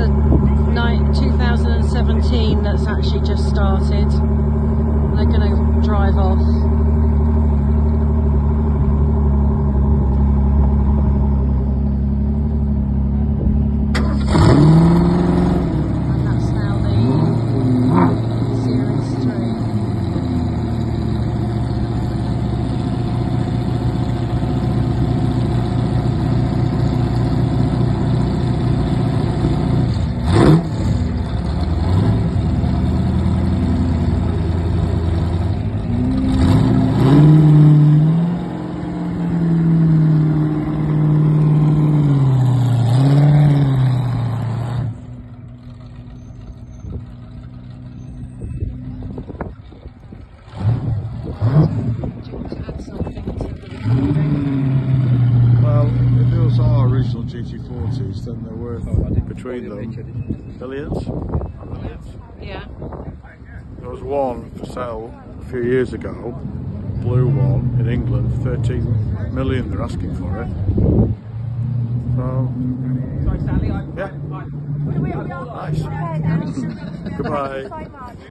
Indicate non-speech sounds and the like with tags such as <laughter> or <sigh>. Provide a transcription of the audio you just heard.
the 2017 that's actually just started. They're going to drive off. Well, if those are original GT40s, then they're worth between them billions. Millions. Yeah. There was one for sale a few years ago, blue one in England, 13 million they're asking for it. So, yeah. Nice. Goodbye. <laughs>